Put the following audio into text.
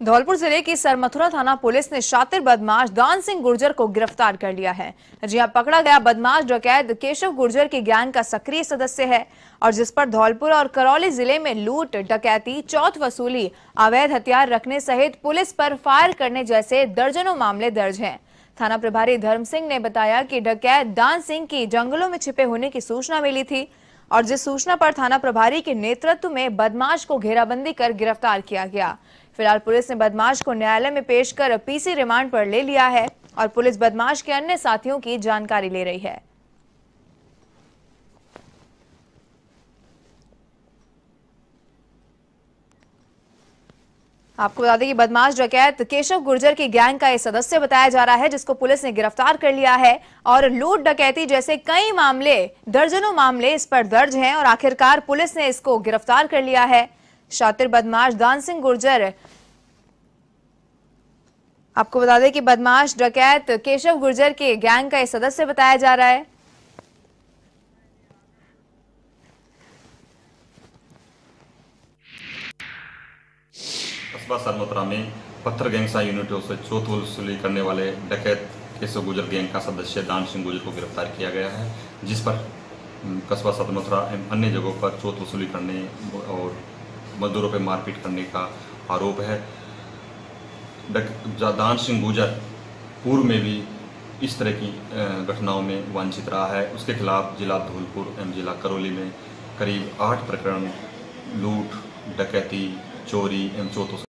धौलपुर ज़िले की सरमथुरा थाना पुलिस ने शातिर बदमाश दान सिंह गुर्जर को गिरफ़्तार कर लिया है। जी हाँ, पकड़ा गया बदमाश डकैत केशव गुर्जर की गैंग का सक्रिय सदस्य है और जिस पर धौलपुर और करौली ज़िले में लूट, डकैती, चौथ वसूली, अवैध हथियार रखने सहित पुलिस पर फायर करने जैसे दर्जनों मामले दर्ज हैं। थाना प्रभारी धर्म सिंह ने बताया कि डकैत दान सिंह की जंगलों में छिपे होने की सूचना मिली थी। और जिस सूचना पर थाना प्रभारी के नेतृत्व में बदमाश को घेराबंदी कर गिरफ़्तार किया गया। फ़िलहाल पुलिस ने बदमाश को न्यायालय में पेश कर पीसी रिमांड पर ले लिया है और पुलिस बदमाश के अन्य साथियों की जानकारी ले रही है। आपको बता दें कि बदमाश डकैत केशव गुर्जर की गैंग का ये सदस्य बताया जा रहा है, जिसको पुलिस ने गिरफ़्तार कर लिया है और लूट डकैती जैसे कई मामले, दर्जनों मामले इस पर दर्ज हैं और आखिरकार पुलिस ने इसको गिरफ़्तार कर लिया है। शातिर बदमाश दान सिंह गुर्जर। आपको बता दें कि बदमाश डकैत केशव गुर्जर के गैंग का एक सदस्य बताया जा रहा है। कस्बा सरमथुरा में पत्थर गैंग सा यूनिटों से चौथ वसूली करने वाले डकैत केशव गुजर गैंग का सदस्य दान सिंह गुजर को गिरफ़्तार किया गया है, जिस पर कस्बा सरमथुरा एवं अन्य जगहों पर चौथ वसूली करने और मजदूरों पर मारपीट करने का आरोप है। दान सिंह गुजर पूर्व में भी इस तरह की घटनाओं में वांछित रहा है। उसके खिलाफ जिला धौलपुर एवं जिला करौली में करीब आठ प्रकरण, लूट, डकैती, चोरी एवं चौथ